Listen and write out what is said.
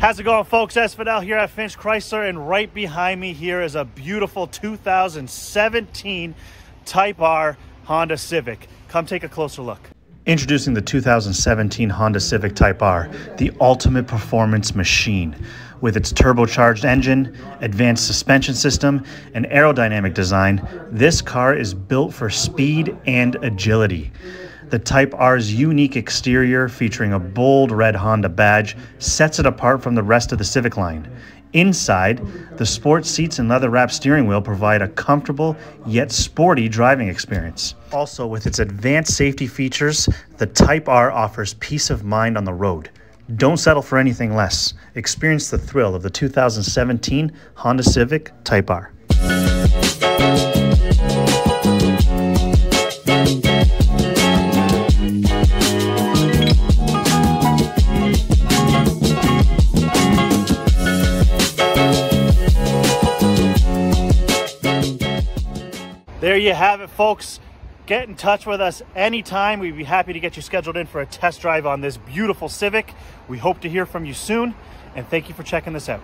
How's it going, folks? Espadel here at Finch Chrysler, and right behind me here is a beautiful 2017 Type R Honda Civic. Come take a closer look. Introducing the 2017 Honda Civic Type R, the ultimate performance machine. With its turbocharged engine, advanced suspension system, and aerodynamic design, this car is built for speed and agility. The Type R's unique exterior, featuring a bold red Honda badge, sets it apart from the rest of the Civic line. Inside, the sports seats and leather wrapped steering wheel provide a comfortable yet sporty driving experience. Also, with its advanced safety features, the Type R offers peace of mind on the road. Don't settle for anything less. Experience the thrill of the 2017 Honda Civic Type R. There you have it, folks. Get in touch with us anytime. We'd be happy to get you scheduled in for a test drive on this beautiful Civic. We hope to hear from you soon, and thank you for checking this out.